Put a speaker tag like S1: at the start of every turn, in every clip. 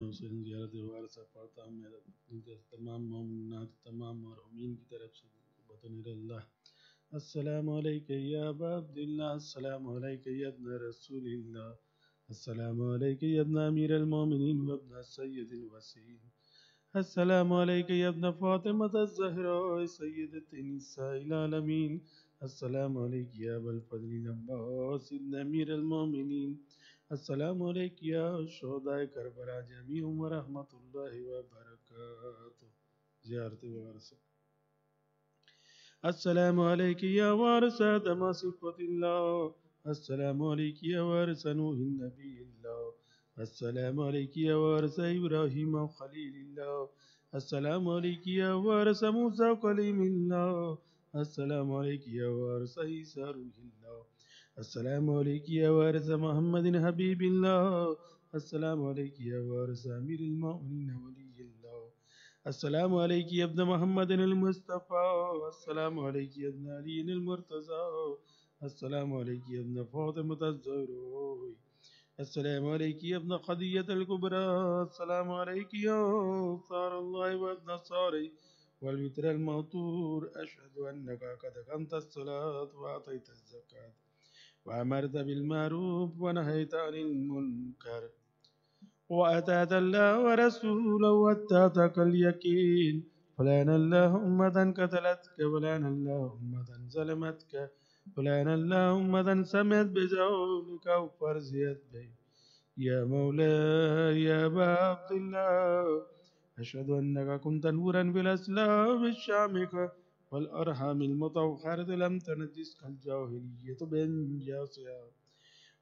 S1: حسین زیارت وارث پڑھتا ہوں، میرا تمام مومنات تمام مرحومین کی طرف سے وطن اللہ السلام علیکم یا ابا عبداللہ، السلام علیکم یا ابن رسول اللہ السلام علیکم یا ابن امیر المومنین و ابن سید الوسیل۔ السلام علیکم یا ابن فاطمة الزہراء سیدت نساء العالمین۔ السلام علیکم یا ابا الفضل العباس ابن امیر المومنین۔ السلام علیکم یا شہداء کربلا جمیع و رحمت اللہ و برکاتہ زیارت وارث السلام علیکم یا وارث دم صفت اللہ۔ السلام علیکم یا وارث نوح النبی اللہ۔ السلام علیکم یا وارث ابراہیم و خلیل اللہ۔ السلام علیکم یا وارث موسی و کلیم اللہ۔ السلام علیکم یا وارث عیسی روح اللہ۔ السلام عليك يا وارث محمد حبيب الله. السلام عليك يا وارث أمير المؤمنين ولي الله. السلام عليك يا ابن محمد المصطفى. السلام عليك يا ابن علي المرتضى. السلام عليك يا ابن فاطمة الزهراء السلام عليك يا ابن قضية الكبرى. السلام عليك يا صار الله وابن صاري والوتر الموتور. أشهد أنك قد قمت الصلاة وأعطيت الزكاة. وأمرت بالمعروف ونهيت عن المنكر. وأتات الله ورسوله واتاتك اليقين. فلان الله أمة قتلتك فلان الله أمة ظلمتك فلان الله أمة سمعت بزولك وفرزيت به يا مولاي يا عبد الله أشهد أنك كنت نورا في الأسلام الشامك والأرحام المطهرة لم تنجسك الجاهلية بنجاسها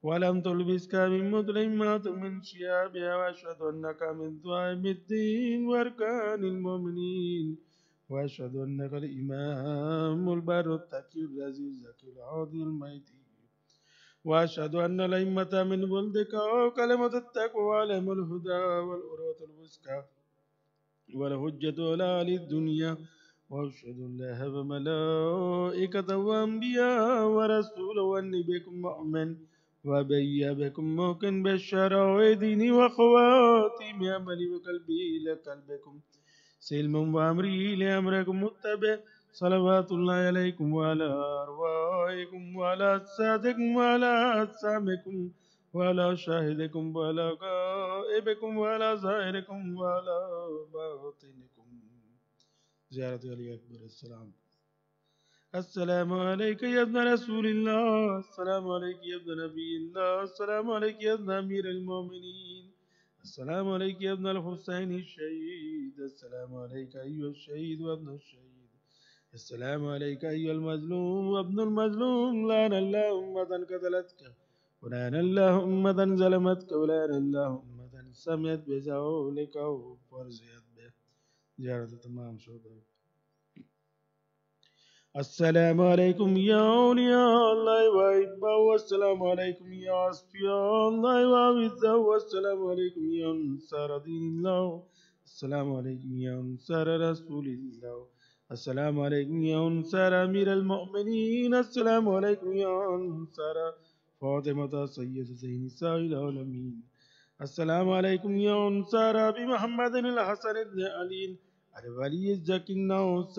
S1: ولم تلبسك من مظلمات من شيابها وأشهد أنك من ذوائب الدين وأركان المؤمنين وأشهد أنك الإمام البر التقي العزيز الزكي العاضي الميتين وأشهد أن الأئمة من ولدك وكلمة التقوى لهم الهدى والأروة الوسكى والحجة على الدنيا وأشهد الله وملائكته وأنبياء ورسوله وأني بكم مؤمن وبي بكم موكن بالشرع ديني وخواتي عملي وقلبي لقلبكم سلم وأمري لأمركم متبع صلوات الله عليكم وعلى أرواحكم وعلى أجسادكم وعلى أجسامكم وعلى شاهدكم وعلى غائبكم وعلى ظاهركم وعلى باطنكم زيارة علي أكبر السلام. السلام عليك يا ابن رسول الله. السلام عليك يا ابن نبي الله. السلام عليك يا ابن أمير المؤمنين. السلام عليك يا ابن الحسين الشهيد. السلام عليك أيها الشهيد وابن الشهيد. السلام عليك أيها المظلوم وابن المظلوم. لعن الله أمة قتلتك ولعن الله أمة ظلمتك ولعن الله أمة سمعت بزولك وفرزيت زيارة تمام شكرا السلام عليكم يا أولياء الله وأحباء والسلام عليكم يا أصفياء الله وأعزاء والسلام عليكم يا أنصار دين الله. السلام عليكم يا أنصار رسول الله. السلام عليكم يا أنصار أمير المؤمنين. السلام عليكم يا أنصار فاطمة سيدة نساء العالمين. السلام عليكم يا أنصار أبي محمد الحسن بن علي. الولي الزكي النوس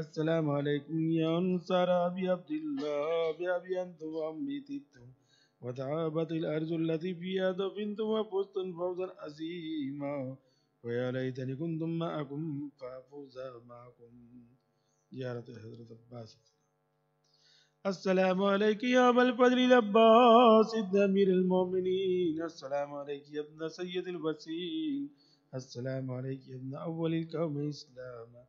S1: السلام عليكم يا أنصار أبي عبد الله بأبي أنتم وأمي تبتم وتعابت الأرض التي فيها دفنتم وفزتم فوزا عظيما ويا ليتني كنتم معكم فأفوز معكم زيارة حضرة عباس السلام عليك يا أبا الفضل العباس أمير المؤمنين السلام عليك يا ابن سيد الوسيل السلام عليك يا ابن أول القوم إسلاما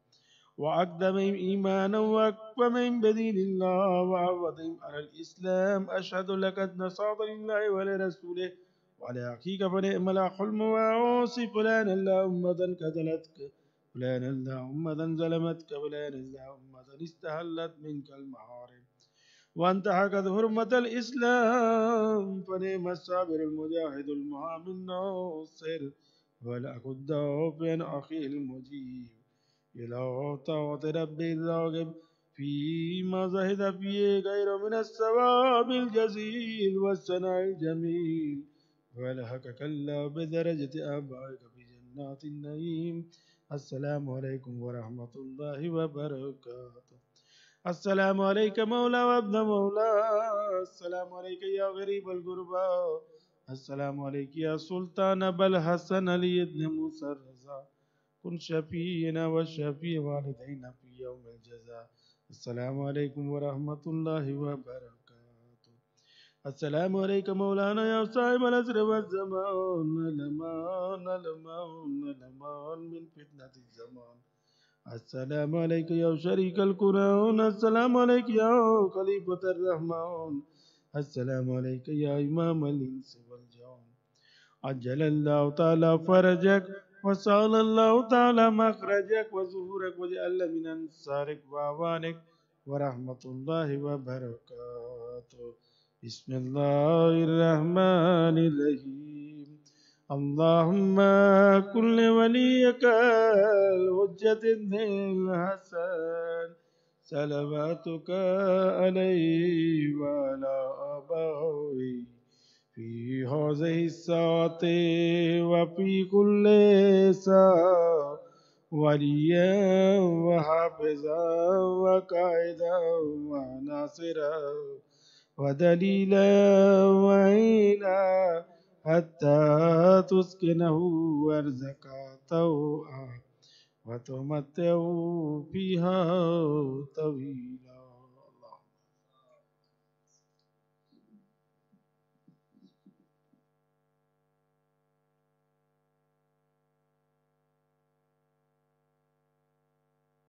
S1: وأقدمهم إيمانا وأكرمهم بدين الله وعوضهم على الإسلام. أشهد لك نصاب لله ولرسوله. وعلى أخيك فنعم الأخ المواصي فلان الله أمة قتلتك فلان الله أمة ظلمتك فلان الله أمة استهلت منك المحارم. وانتهكت حرمة الإسلام. فنعم الصابر المجاهد المعامل الناصر. ولا كنت بين أخي المجيب. إلى طاعة ربي الراغب فيما زهد فيه غير من الثواب الجزيل والثناء الجميل. ولهك كلا بدرجة آبائك جنات النعيم. السلام عليكم ورحمة الله وبركاته. السلام عليك مولا وابن مولا السلام عليك يا غريب الغرباء السلام علیکی یا سلطان، بل حسن علی ابن موسیٰ رضا. کن شفینا و شفی والدین فی یوم الجزا السلام علیکم ورحمت اللہ وبرکاتہ. السلام علیکم مولانا یا صاحب الازر والزمان لمان لمان لمان من فتنة الزمان. السلام علیکم یا شریک القرآن. السلام علیکم یا قلیبت الرحمن. السلام علیکم السلام علیکہ یا امام الانس والجان عجل اللہ تعالی فرجک وصال اللہ تعالی مخرجک وظہورک وجعل من انسارک وعوانک ورحمت اللہ وبرکاتہ بسم اللہ الرحمن الرحیم اللہم کل ولیکا الحجت الحسن اللہم کل ولیکا الحجت الحسن. صلواتك عليه وعلى آبائه في هذه الساعة وفي كل ساعة وليا وحافظا وقائدا وناصرا ودليلا وعينا حتى تسكنه أرزقا طوعا. وتمتعوا فيها طويلا